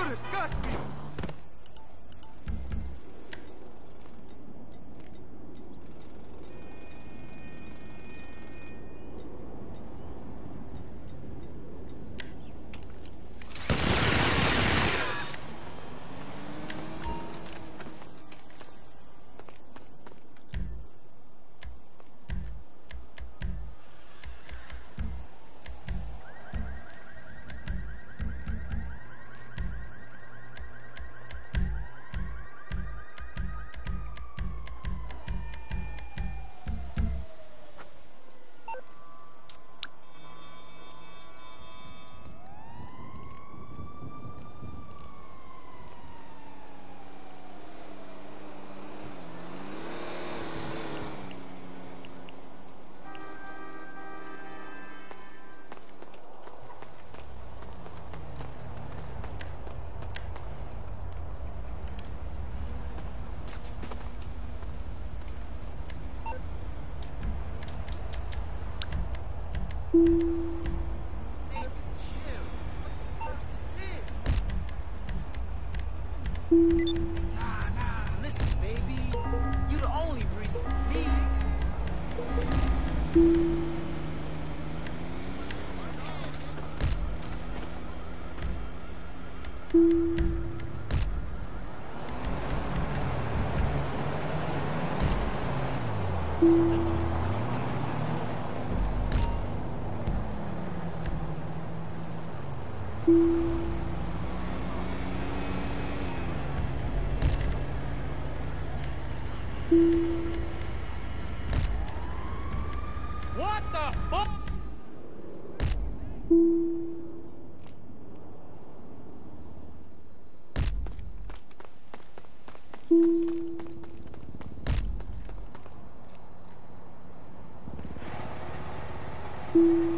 You disgust me! Thank you. thank you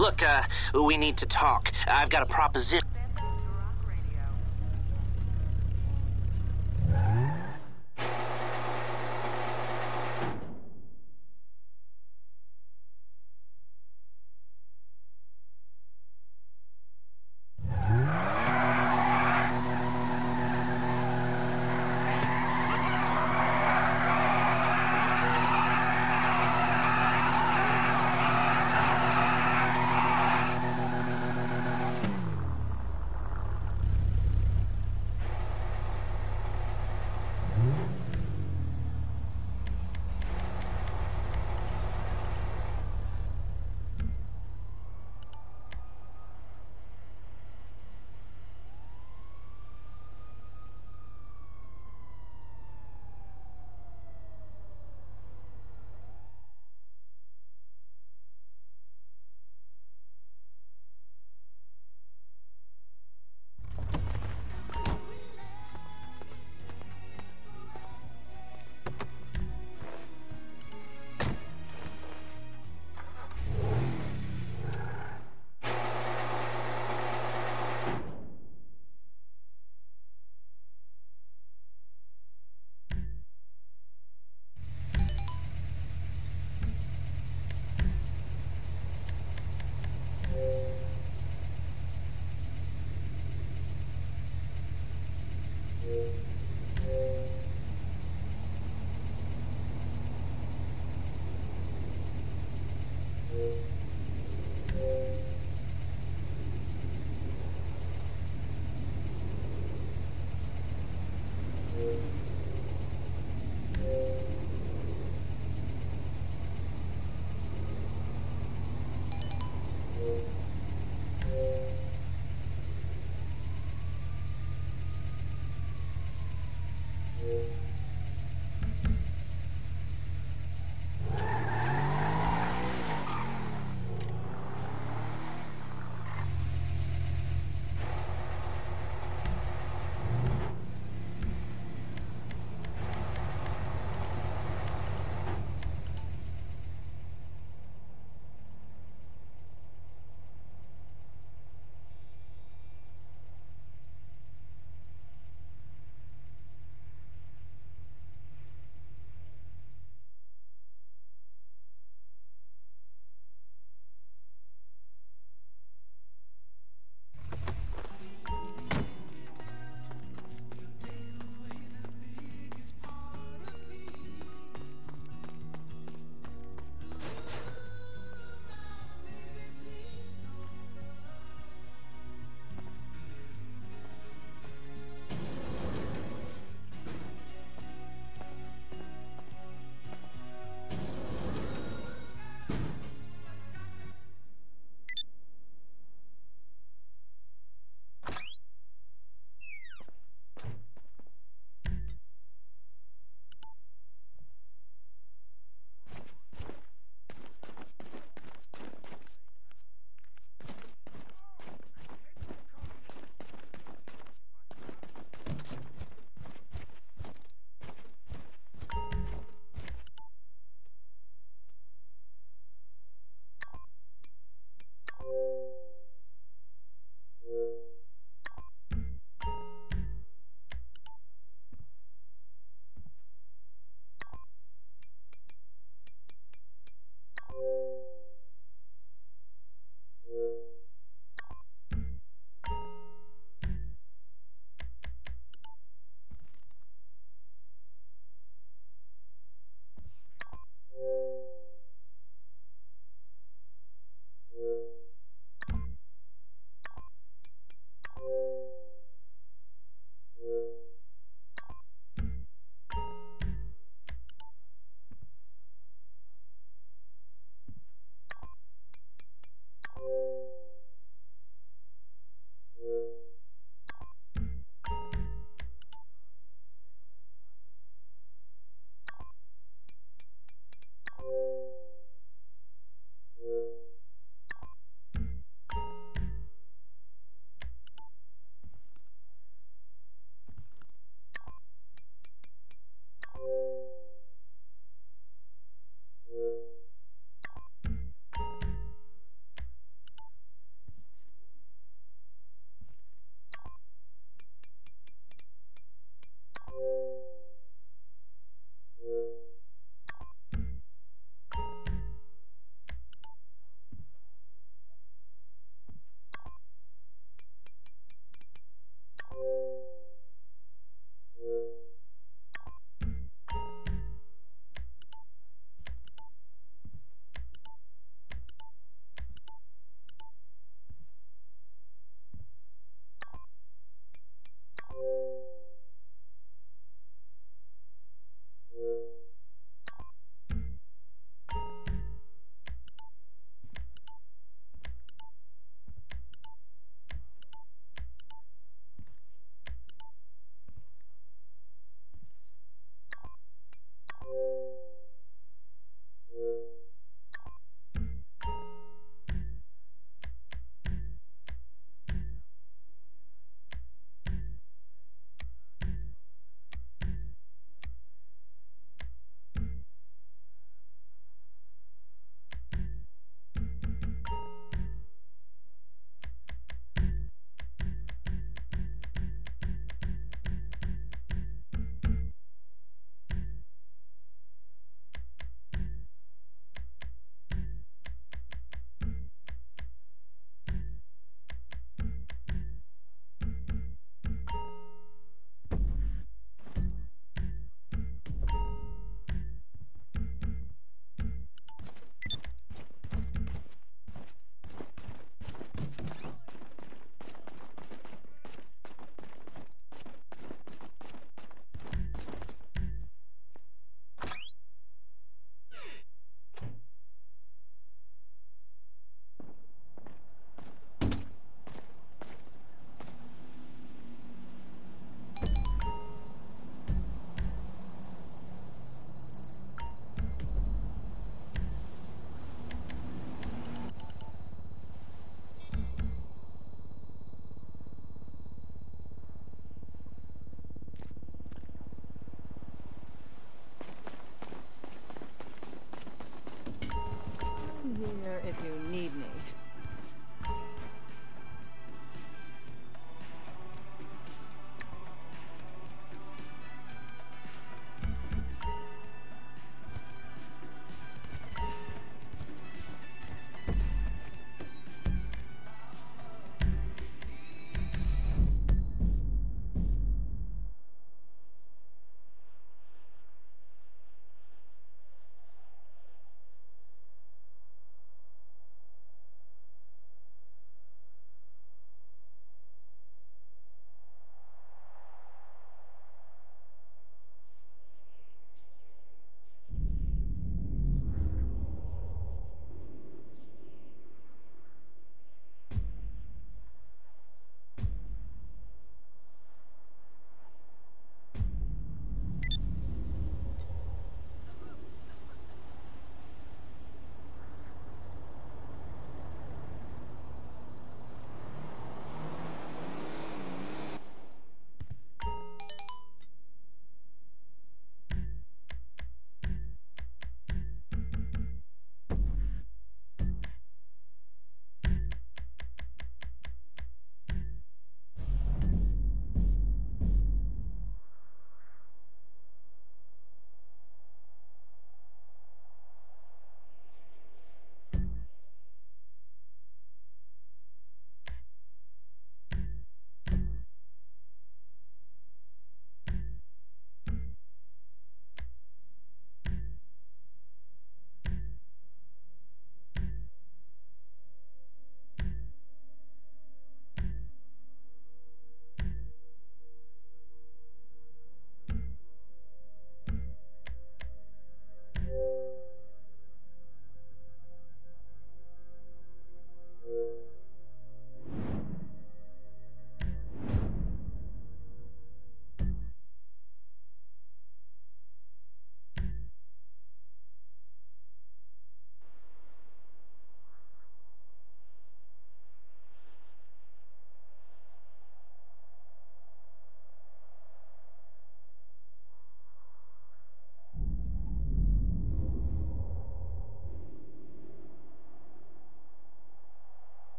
Look, uh, we need to talk. I've got a proposition.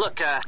Look, uh,